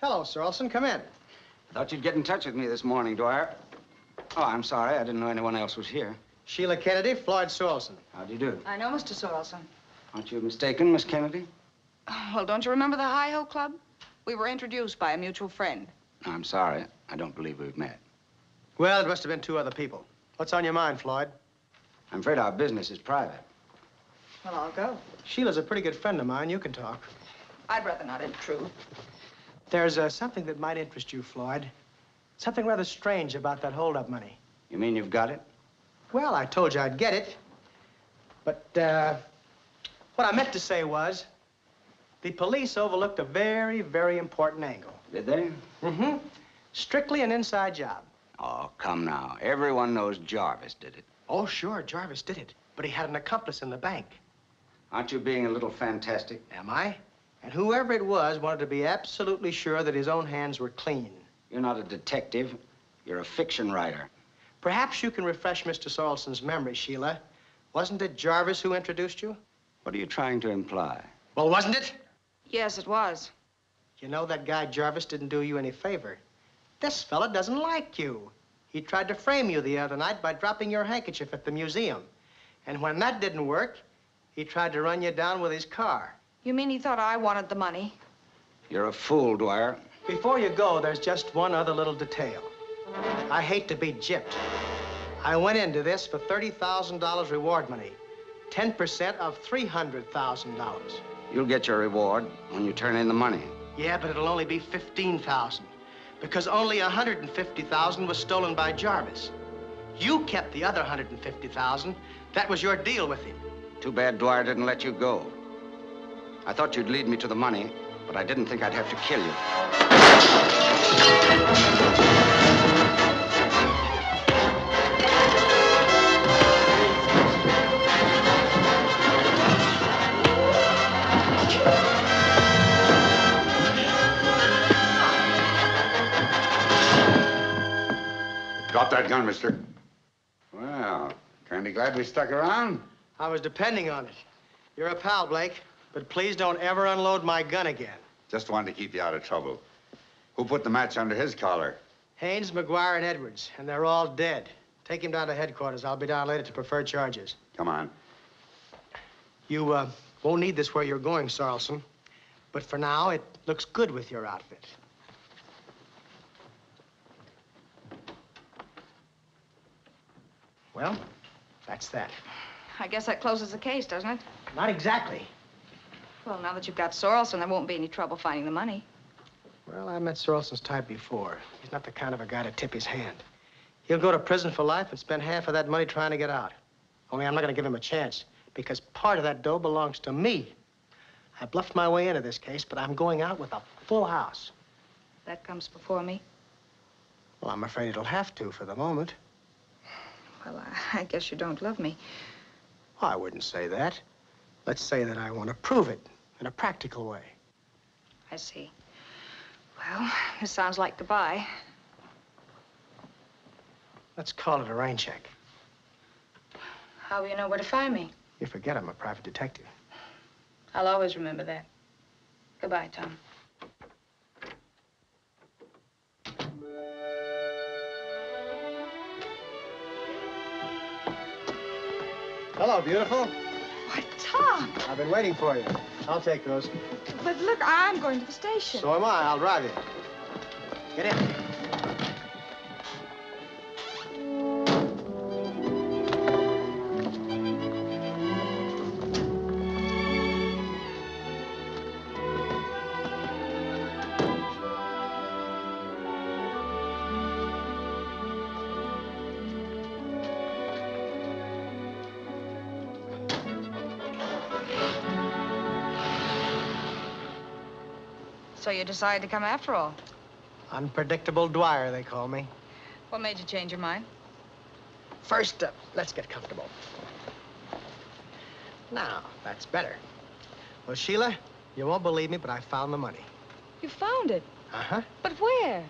Hello, Sorrelson. Come in. I Thought you'd get in touch with me this morning, Dwyer. Oh, I'm sorry. I didn't know anyone else was here. Sheila Kennedy, Floyd Sorrelson. How do you do? I know Mr. Sorrelson. Aren't you mistaken, Miss Kennedy? Well, don't you remember the Hi-Ho Club? We were introduced by a mutual friend. I'm sorry. I don't believe we've met. Well, it must have been two other people. What's on your mind, Floyd? I'm afraid our business is private. Well, I'll go. Sheila's a pretty good friend of mine. You can talk. I'd rather not intrude. There's uh, something that might interest you, Floyd. Something rather strange about that holdup money. You mean you've got it? Well, I told you I'd get it. But, uh, what I meant to say was, the police overlooked a very, very important angle. Did they? Mm-hmm. Strictly an inside job. Oh, come now. Everyone knows Jarvis did it. Oh, sure, Jarvis did it. But he had an accomplice in the bank. Aren't you being a little fantastic? Am I? And whoever it was wanted to be absolutely sure that his own hands were clean. You're not a detective. You're a fiction writer. Perhaps you can refresh Mr. Sorrelson's memory, Sheila. Wasn't it Jarvis who introduced you? What are you trying to imply? Well, wasn't it? Yes, it was. You know that guy Jarvis didn't do you any favor. This fella doesn't like you. He tried to frame you the other night by dropping your handkerchief at the museum. And when that didn't work, he tried to run you down with his car. You mean he thought I wanted the money? You're a fool, Dwyer. Before you go, there's just one other little detail. I hate to be gypped. I went into this for $30,000 reward money. 10% of $300,000. You'll get your reward when you turn in the money. Yeah, but it'll only be 15,000 because only 150,000 was stolen by Jarvis. You kept the other 150,000. That was your deal with him. Too bad Dwyer didn't let you go. I thought you'd lead me to the money, but I didn't think I'd have to kill you. Drop that gun, mister. Well, kind of glad we stuck around. I was depending on it. You're a pal, Blake, but please don't ever unload my gun again. Just wanted to keep you out of trouble. Who put the match under his collar? Haynes, McGuire, and Edwards, and they're all dead. Take him down to headquarters. I'll be down later to prefer charges. Come on. You uh, won't need this where you're going, Sorrelson. But for now, it looks good with your outfit. Well, that's that. I guess that closes the case, doesn't it? Not exactly. Well, now that you've got Sorrelson, there won't be any trouble finding the money. Well, I met Sorrelson's type before. He's not the kind of a guy to tip his hand. He'll go to prison for life and spend half of that money trying to get out. Only I'm not going to give him a chance because part of that dough belongs to me. I bluffed my way into this case, but I'm going out with a full house. That comes before me. Well, I'm afraid it'll have to for the moment. Well, I, I guess you don't love me. I wouldn't say that. Let's say that I want to prove it in a practical way. I see. Well, this sounds like goodbye. Let's call it a rain check. How will you know where to find me? You forget I'm a private detective. I'll always remember that. Goodbye, Tom. Hello, beautiful. Why, Tom! I've been waiting for you. I'll take those. But look, I'm going to the station. So am I. I'll drive you. Get in. So you decided to come after all. Unpredictable Dwyer, they call me. What made you change your mind? First, uh, let's get comfortable. Now, that's better. Well, Sheila, you won't believe me, but I found the money. You found it. Uh-huh. But where?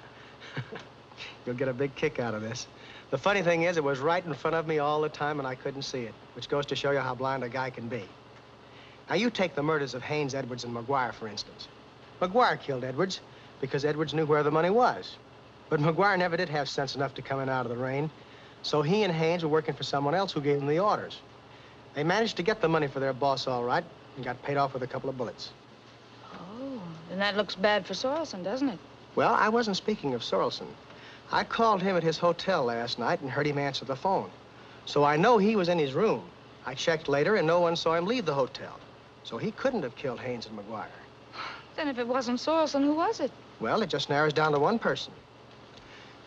You'll get a big kick out of this. The funny thing is, it was right in front of me all the time, and I couldn't see it, which goes to show you how blind a guy can be. Now, you take the murders of Haynes, Edwards, and McGuire, for instance. McGuire killed Edwards because Edwards knew where the money was. But McGuire never did have sense enough to come in out of the rain, so he and Haynes were working for someone else who gave them the orders. They managed to get the money for their boss all right and got paid off with a couple of bullets. Oh, then that looks bad for Sorrelson, doesn't it? Well, I wasn't speaking of Sorrelson. I called him at his hotel last night and heard him answer the phone. So I know he was in his room. I checked later and no one saw him leave the hotel. So he couldn't have killed Haynes and McGuire. Then if it wasn't Sorrelson, who was it? Well, it just narrows down to one person.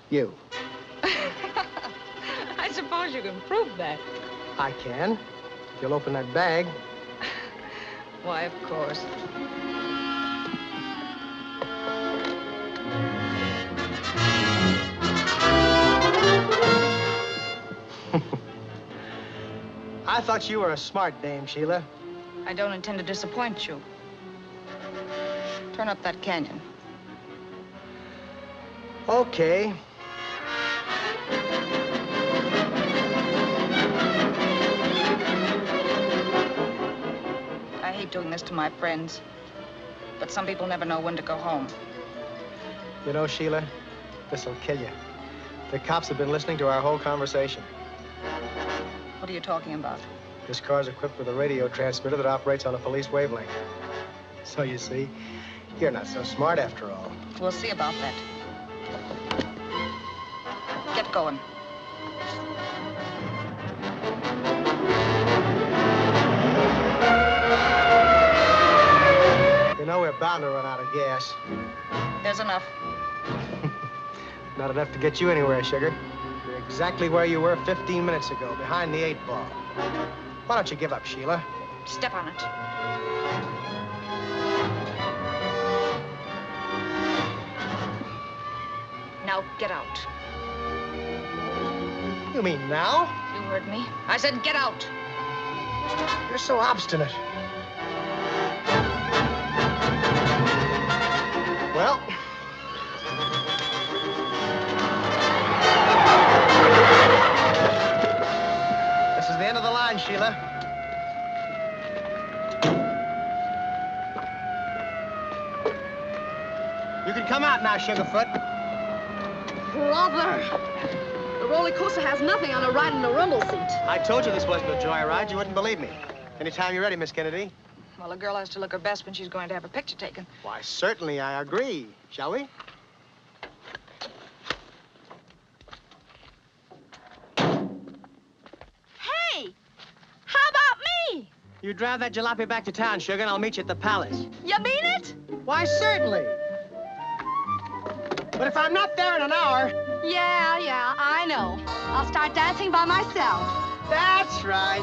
You. I suppose you can prove that. I can. If you'll open that bag. Why, of course. I thought you were a smart dame, Sheila. I don't intend to disappoint you. Turn up that canyon. Okay. I hate doing this to my friends. But some people never know when to go home. You know, Sheila, this'll kill you. The cops have been listening to our whole conversation. What are you talking about? This car's equipped with a radio transmitter that operates on a police wavelength. So you see, you're not so smart after all. We'll see about that. Get going. You know we're bound to run out of gas. There's enough. Not enough to get you anywhere, sugar. You're exactly where you were 15 minutes ago, behind the eight ball. Why don't you give up, Sheila? Step on it. Now get out. You mean now? You heard me. I said get out. You're so obstinate. Well, this is the end of the line, Sheila. You can come out now, Sugarfoot. Brother! The roller coaster has nothing on a ride in a rumble seat. I told you this wasn't a joyride. You wouldn't believe me. Anytime you're ready, Miss Kennedy. Well, a girl has to look her best when she's going to have a picture taken. Why, certainly, I agree. Shall we? Hey! How about me? You drive that jalopy back to town, Sugar, and I'll meet you at the palace. You mean it? Why, certainly. But if I'm not there in an hour... Yeah, yeah, I know. I'll start dancing by myself. That's right.